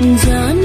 gian